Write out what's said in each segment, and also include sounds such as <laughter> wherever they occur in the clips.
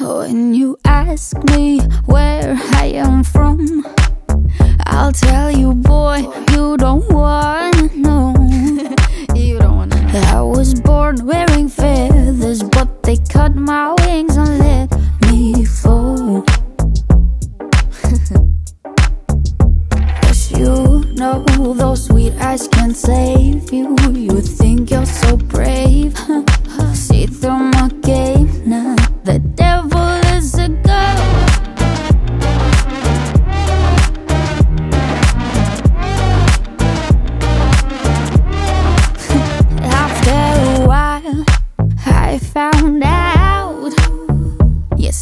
When you ask me where I am from, I'll tell you, boy, you don't wanna know. <laughs> You don't wanna know. I was born wearing feathers, but they cut my wings and let me fall. Cause you know those sweet eyes can save you. You think you're so brave.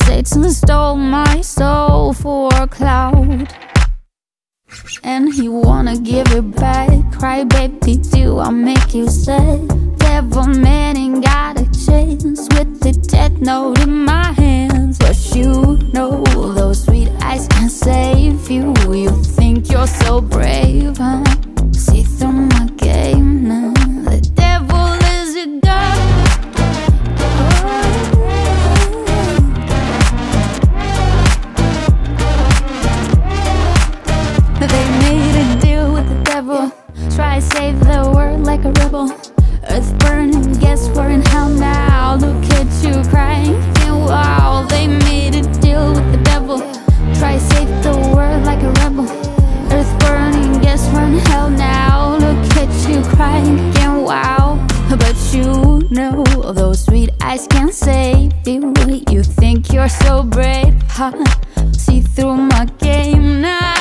Satan stole my soul for a cloud. And he wanna give it back. Cry, baby, do I make you sad? Devil man ain't got a chance with the death note in my hands. But you know those sweet eyes can save you. You think you're so brave, huh? Save the world like a rebel. Earth burning, guess we're in hell now. Look at you crying, and wow. They made a deal with the devil. Try save the world like a rebel. Earth burning, guess we're in hell now. Look at you crying, and wow. But you know those sweet eyes can't save you. You think you're so brave, huh? See through my game now.